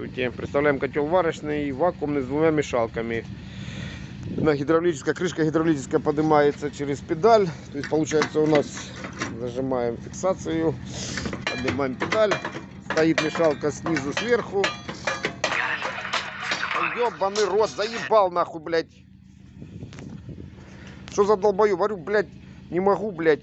Здравствуйте. Представляем котел варочный, вакуумный с двумя мешалками. На гидравлическая крышка гидравлическая поднимается через педаль. То есть получается у нас зажимаем фиксацию, поднимаем педаль. Стоит мешалка снизу сверху. Ебаный рот, заебал нахуй, блядь. Что за долбою? Варю, блядь, не могу, блядь.